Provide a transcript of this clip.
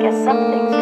I guess something's